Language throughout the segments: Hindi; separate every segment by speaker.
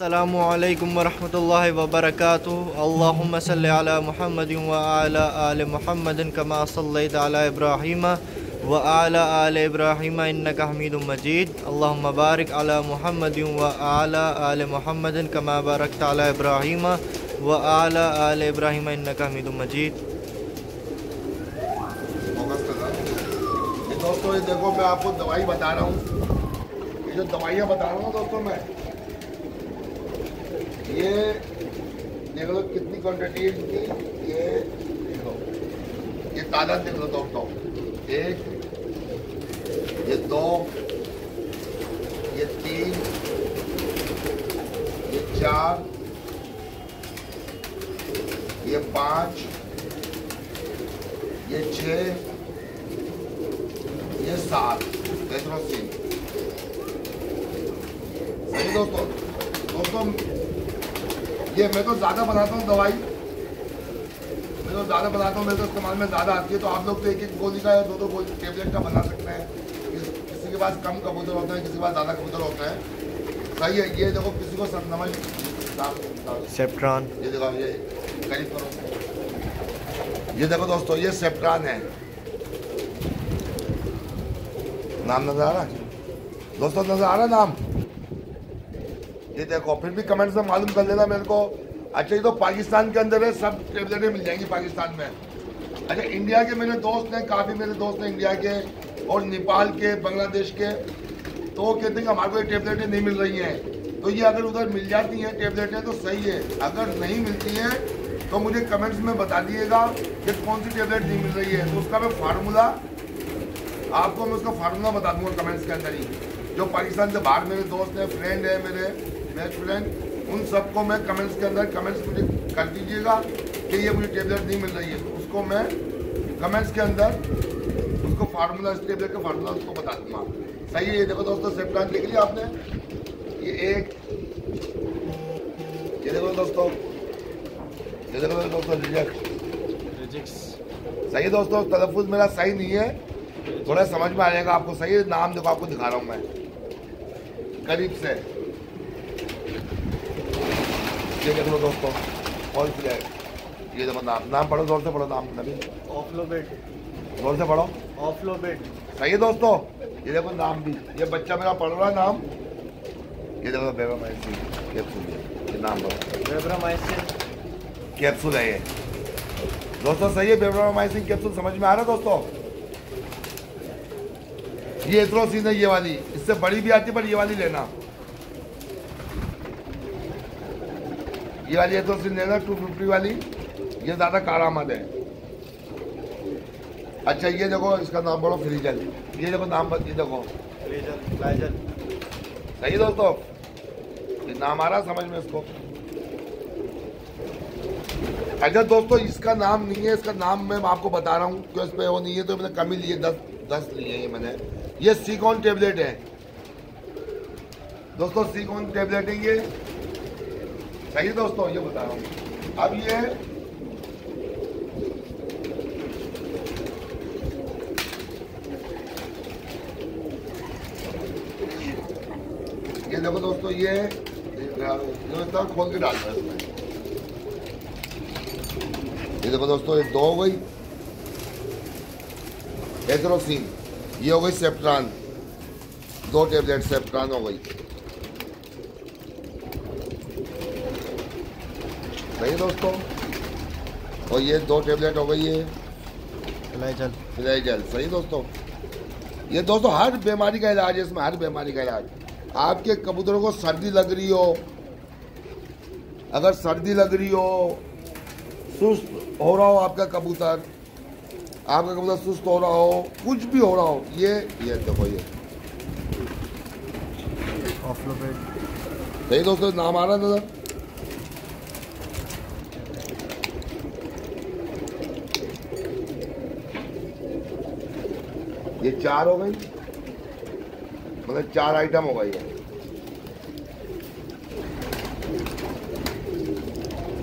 Speaker 1: अल्लाम वरहमतुल्लाहि वबरकातुहू अल्लाहुम्मा सल्लि अला मुहम्मद व अला आलि मुहम्मद कमा सल्लैत अला इब्राहीम व अला आलि इब्राहीम इन्नका हमीदुम मजीद अल्लाहुम्मा बारिक अला मुहम्मद व अला आलि मुहम्मद कमा बारकत अला इब्राहीम व अला आलि इब्राहीम इन्नका हमीदुम मजीद
Speaker 2: ये दोस्तों, ये देखो, मैं आपको दवाई बता रहा हूँ। ये जो दवाइयाँ बता रहा हूँ दोस्तों, मैं ये देख लो कितनी क्वांटिटी है इनकी। ये देखो ये तादाद देख लो दोस्तों एक, ये दो, ये तीन, ये चार, ये पाँच, ये छः ये सात। एथ्रोसिन सही दोस्तों? दोस्तों ये मैं तो ज़्यादा बनाता हूँ दवाई। मैं तो ज़्यादा बनाता हूँ मेरे तो इस्तेमाल में ज़्यादा आती है। तो आप लोग तो एक एक गोली का या दो दो गोली टेबलेट का बना सकते हैं। किसी के पास कम कबूतर होता है किसी के पास ज़्यादा कबूतर होता है। सही है ये देखो किसी को सब नमज
Speaker 1: सेप्ट्रॉन
Speaker 2: ये देखो ये करीब करो। ये देखो दोस्तों ये सेप्ट्रान है। नाम नज़र आ रहा दोस्तों नज़र आ रहा नाम? ये देखो फिर भी कमेंट में मालूम कर लेना मेरे को। अच्छा ये तो पाकिस्तान के अंदर है, सब टेबलेटें मिल जाएँगी पाकिस्तान में। अच्छा इंडिया के मेरे दोस्त हैं, काफ़ी मेरे दोस्त हैं इंडिया के और नेपाल के, बांग्लादेश के। तो वो कहते हैं कि हमारे को ये टेबलेटें नहीं मिल रही हैं। तो ये अगर उधर मिल जाती हैं टेबलेटें तो सही है। अगर नहीं मिलती हैं तो मुझे कमेंट्स में बता दिएगा कि कौन सी टेबलेट नहीं मिल रही है। तो उसका मैं फार्मूला आपको मैं उसका फार्मूला बता दूँगा कमेंट्स के अंदर ही। जो पाकिस्तान से बाहर मेरे दोस्त हैं फ्रेंड है मेरे फ्रेंड उन सबको मैं कमेंट्स के अंदर कमेंट्स मुझे कर दीजिएगा कि ये मुझे टेबलेट नहीं मिल रही है। तो उसको मैं कमेंट्स के अंदर उसको फार्मूला इस टेबलेट का फार्मूला उसको बता दूँगा। सही है? ये देखो दोस्तों सेप्टान देख लिया आपने। ये एक ये देखो दोस्तों ये देखो दोस्तों रिजेक्ट सही है दोस्तों? तलफ़ुज़ मेरा सही नहीं है। थोड़ा समझ में आ जाएगा आपको। सही नाम देखो आपको दिखा रहा हूँ मैं। करीब से। ये देख लो दोस्तों कौन सी है ये देखो नाम नाम पढ़ो ज़ोर से पढ़ो नाम नबी
Speaker 1: ऑफ्लोबेट
Speaker 2: ज़ोर से पढ़ो।
Speaker 1: ऑफ्लोबेट
Speaker 2: सही है दोस्तों? ये देखो नाम भी। ये बच्चा मेरा पढ़ रहा है नाम। ये देखो बेबा मैसी कैप्सूल ये नाम लो
Speaker 1: वेब्रामाइसिन
Speaker 2: कैप्सूल है ये। दोस्तों सही है बेब्रामाइसिन कैप्सूल समझ में आ रहा है दोस्तों? ये एथ्रोसिन है ये वाली। इससे बड़ी भी आती है पर ये वाली लेना। ये वाली एथ्रोसिन लेना टू फिफ्टी वाली। ये ज़्यादा कारामद है। अच्छा ये देखो इसका नाम बोलो फ्रीजल ये देखो नाम ये देखो।
Speaker 1: लाइजल
Speaker 2: सही दोस्तों? ये नाम आ रहा समझ में इसको? अच्छा दोस्तों इसका नाम नहीं है इसका नाम मैं आपको बता रहा हूँ। क्यों इस पे वो नहीं है तो मैंने कम ही लिए दस दस लिए ये मैंने। ये सीकॉन टेबलेट है। दोस्तों सीकॉन टेबलेट है ये। सही दोस्तों, ये बता रहा हूँ अब ये ये देखो दोस्तों, ये खोल के डाल रहा है ये देखो दोस्तों, ये दो हो गई। एथरोसिन ये हो गई सेप्ट्रान दो टेबलेट सेप्ट्रान हो गई। सही है दोस्तों। और ये दो टेबलेट हो गई ये
Speaker 1: लाइजल
Speaker 2: फिनाइजल सही दोस्तों। ये दोस्तों हर बीमारी का इलाज है इसमें हर बीमारी का इलाज। आपके कबूतरों को सर्दी लग रही हो अगर सर्दी लग रही हो सुस्त हो रहा हो आपका कबूतर आपका कबूतर सुस्त हो रहा हो कुछ भी हो रहा हो ये ये देखो ये। सही दोस्तों नाम आ रहा है नज़र ये चार हो गई मतलब चार आइटम हो गई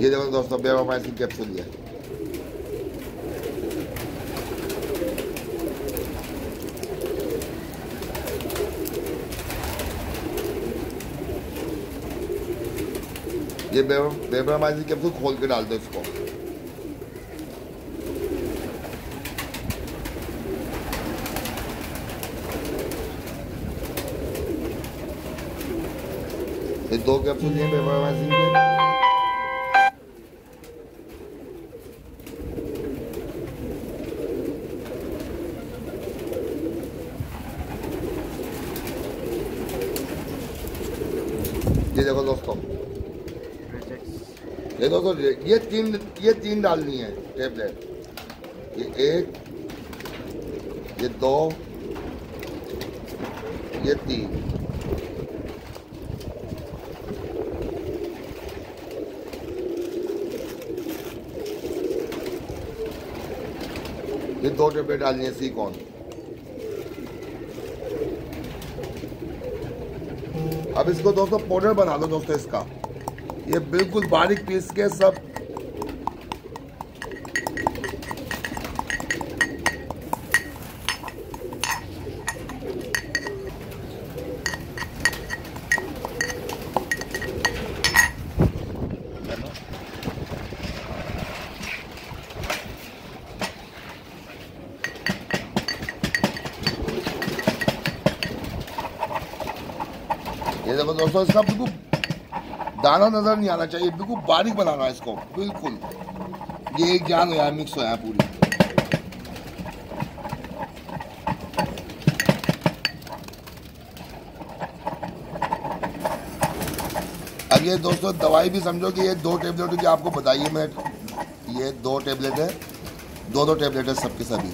Speaker 2: ये देखो दोस्तों बेवामाइसिन कैप्सूल ये ये बेबरामाइसिन कैप्सूल खोल के डाल दो इसको ये दो कैप्सूल दिए बेबरामाइसिन के ये देखो दोस्तों ये दोस्तों ये तीन ये तीन डालनी है टेबलेट ये एक ये दो ये तीन ये दो टेबलेट डालनी है सीकॉन अब इसको दोस्तों पाउडर बना लो दोस्तों इसका। ये बिल्कुल बारीक पीस के सब ये देखो दोस्तों इसका बिल्कुल दाना नज़र नहीं आना चाहिए। बिल्कुल बारीक बनाना है इसको। बिल्कुल। ये एक जान हो है मिक्स हो है पूरी। अब ये दोस्तों, दवाई भी समझो कि ये दो टेबलेट की आपको बताइए मैं। ये दो टेबलेट है। दो दो टेबलेट है सबके सभी।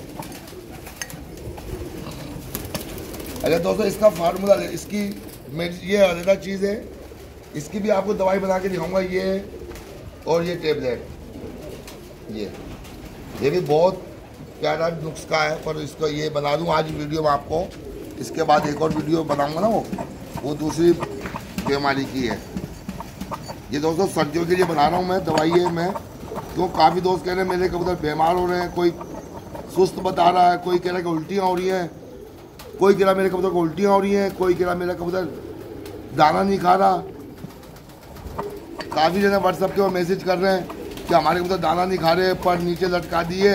Speaker 2: अरे दोस्तों, इसका फार्मूला इसकी ये अलग चीज़ है। इसकी भी आपको दवाई बना के दिखाऊँगा, ये और ये टेबलेट ये। ये भी बहुत प्यारा नुस्खा है, पर इसको ये बना दूँ आज वीडियो में आपको। इसके बाद एक और वीडियो बनाऊँगा ना वो। वो दूसरी बीमारी की है। ये दोस्तों, सर्दियों के लिए बना रहा हूँ मैं, दवाई है मैं। क्यों काफ़ी दोस्त कह रहे हैं, मेरे कबूतर बीमार हो रहे हैं, कोई सुस्त बता रहा है, कोई कह रहा है कि उल्टियाँ हो रही हैं। कोई रहा मेरे कबूतर को उल्टियाँ हो रही हैं, कोई रहा मेरा कबूतर दाना नहीं खा रहा। काफ़ी जने व्हाट्सएप के वो मैसेज कर रहे हैं कि हमारे कबूतर दाना नहीं खा रहे, पर नीचे लटका दिए।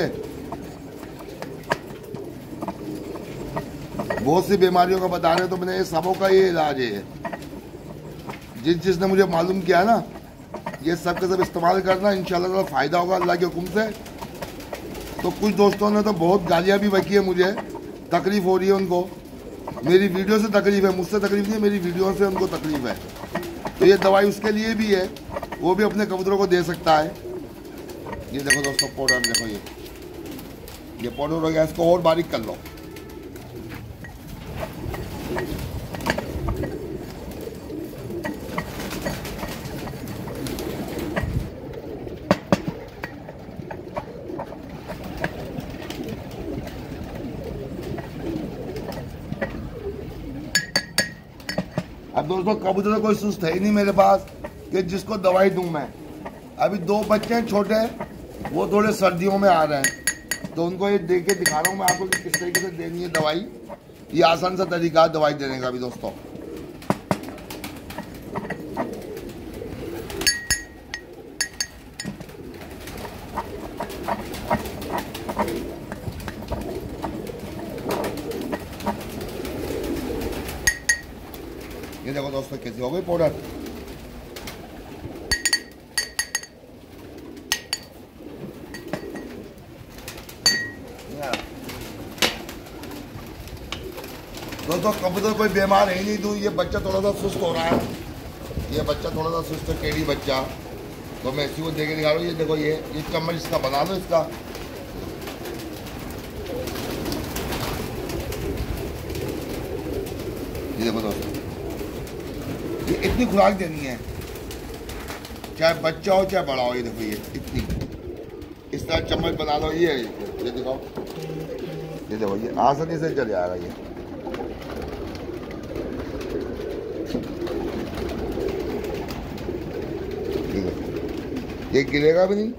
Speaker 2: बहुत सी बीमारियों का बता रहे तो मैंने ये सबों का ये इलाज है। जिस जिसने मुझे मालूम किया ना, ये सब के सब इस्तेमाल करना इंशाल्लाह फ़ायदा होगा अल्लाह के हुक्म से। तो कुछ दोस्तों ने तो बहुत गालियाँ भी बकी है मुझे। तकलीफ़ हो रही है उनको। मेरी वीडियो से तकलीफ़ है, मुझसे तकलीफ़ नहीं है, मेरी वीडियो से उनको तकलीफ़ है। तो ये दवाई उसके लिए भी है, वो भी अपने कबूतरों को दे सकता है। ये देखो दोस्तों पाउडर देखो ये। ये पाउडर हो गया, इसको और बारीक कर लो। अब दोस्तों कबूतर तो कोई सुस्त है ही नहीं मेरे पास कि जिसको दवाई दूँ मैं। अभी दो बच्चे हैं छोटे, वो थोड़े सर्दियों में आ रहे हैं। तो उनको ये दे के दिखा रहा हूँ मैं आपको कि किस तरीके से देनी है दवाई। ये आसान सा तरीका है दवाई देने का भी दोस्तों। ये देखो दोस्तों कैसी हो गई पाउडर दोस्तों कबूतर कोई बीमार है नहीं दूँ ये बच्चा थोड़ा सा सुस्त हो रहा है ये बच्चा थोड़ा सा सुस्त है टेढ़ी बच्चा तो मैं इसी को देखे दिखा रहा हूँ ये देखो ये ये चम्मच इसका बना लो इसका ये देखो दोस्तों इतनी खुराक देनी है। चाहे बच्चा हो, चाहे बड़ा हो, ये देखो, ये इतनी। इस तरह चम्मच बना लो, ये ये दिखाओ। ये देखो, ये आसानी से चल जाएगा, ये। ये गिरेगा भी नहीं,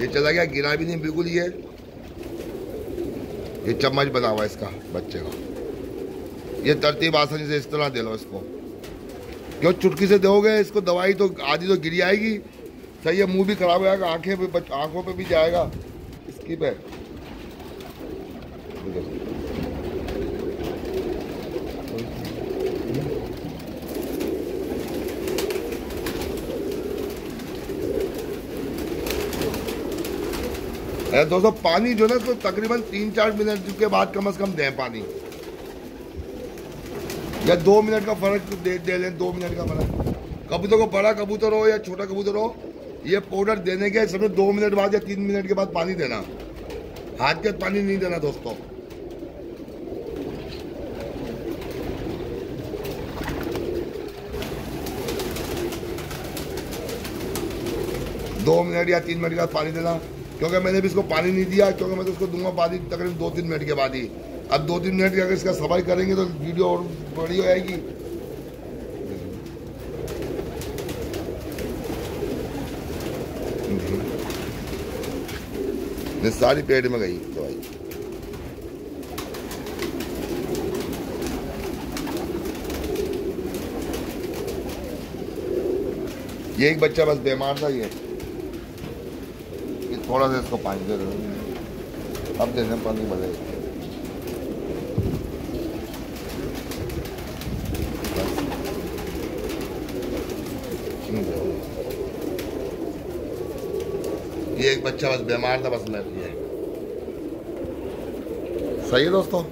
Speaker 2: ये चला गया, गिरा भी नहीं, बिल्कुल ये। ये चम्मच बना हुआ इसका, बच्चे का। ये तरतीब आसानी से इस तरह दे लो इसको। क्यों चुटकी से दोगे, इसको दवाई तो आधी तो गिरी आएगी। सही है, मुँह भी खराब हो जाएगा, आँखें बच- आँखों पे भी जाएगा। इसकी पे। दोस्तों, पानी जो ना तो तकरीबन तीन चार मिनट के बाद कम से कम दें पानी। या दो मिनट का फ़र्क दे, दे लें दो मिनट का फ़र्क। कबूतर को बड़ा कबूतर हो या छोटा कबूतर हो ये पाउडर देने के समय दो मिनट बाद या तीन मिनट के बाद पानी देना। हाथ के पानी नहीं देना दोस्तों। दो मिनट या तीन मिनट के बाद पानी देना क्योंकि मैंने भी इसको पानी नहीं दिया क्योंकि मैं तो उसको दूँगा पानी तकरीबन दो तीन मिनट के बाद ही। अब दो तीन मिनट अगर इसका सफ़ाई करेंगे तो वीडियो और बड़ी हो जाएगी सारी पेट में गई दवाई। ये एक बच्चा बस बीमार था ये। थोड़ा सा इसको पानी दे दो। अब देने पानी भले ये एक बच्चा बस बीमार था बस मैं सही है दोस्तों?